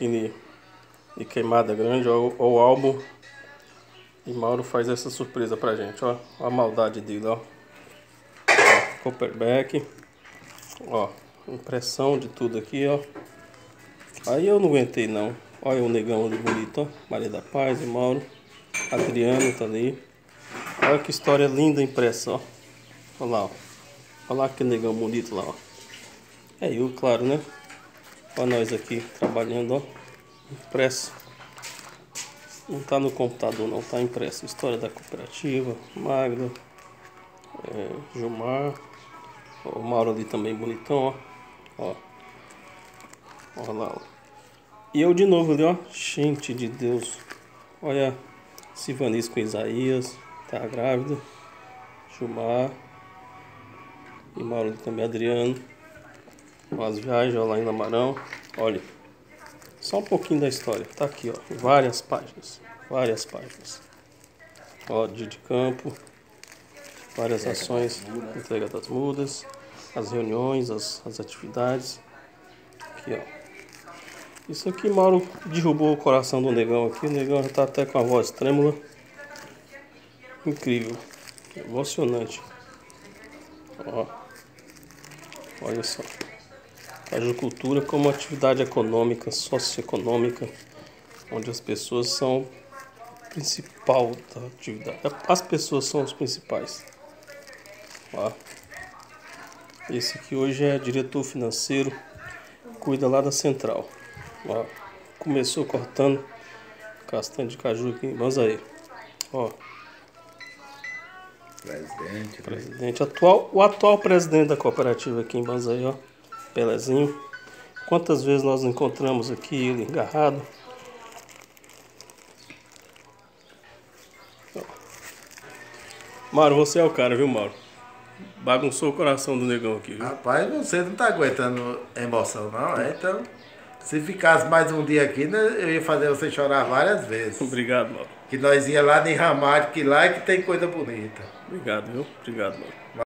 de, de Queimada Grande, ó, o álbum. E Mauro faz essa surpresa pra gente, ó. A maldade dele, ó. ó Copperback. Ó, impressão de tudo aqui, ó. Aí eu não aguentei não. Olha o negão ali bonito, ó. Maria da Paz e Mauro. Adriano tá ali. Olha que história linda impressa, ó. Olha lá, ó. Olha lá que negão bonito lá, ó. É eu, claro, né? Olha nós aqui trabalhando, ó. Impresso. Não tá no computador não, tá impresso. História da cooperativa, Magda, é, Gilmar. O Mauro ali também bonitão, ó. Ó. Olha lá, ó. E eu de novo ali, ó. Gente de Deus. Olha. Sivanis com Isaías. Tá grávida. Gilmar. E Mauro ali também, Adriano. As viagens ó, lá em Lamarão. Olha. Só um pouquinho da história. Tá aqui, ó. Várias páginas. Várias páginas. Ó, dia de campo. Várias ações. Entrega das mudas. As reuniões, as, as atividades. Aqui, ó. Isso aqui, Mauro derrubou o coração do negão aqui. O negão já tá até com a voz trêmula. Incrível. Emocionante. Ó. Olha só. Agricultura como atividade econômica, socioeconômica, onde as pessoas são principal da atividade. As pessoas são os principais. Esse aqui hoje é diretor financeiro, cuida lá da central. Ó. Começou cortando castanha de caju aqui em Banzaí. Ó. Presidente. Presidente atual, o atual presidente da cooperativa aqui em Banzaí, ó. Pelezinho. Quantas vezes nós encontramos aqui ele agarrado? Mauro, você é o cara, viu, Mauro? Bagunçou o coração do negão aqui, viu? Rapaz, você não tá aguentando emoção, não, é? Então, se ficasse mais um dia aqui, né, eu ia fazer você chorar várias vezes. Obrigado, Mauro. Que nós ia lá em Ramalho, que lá é que tem coisa bonita. Obrigado, viu? Obrigado, Mauro.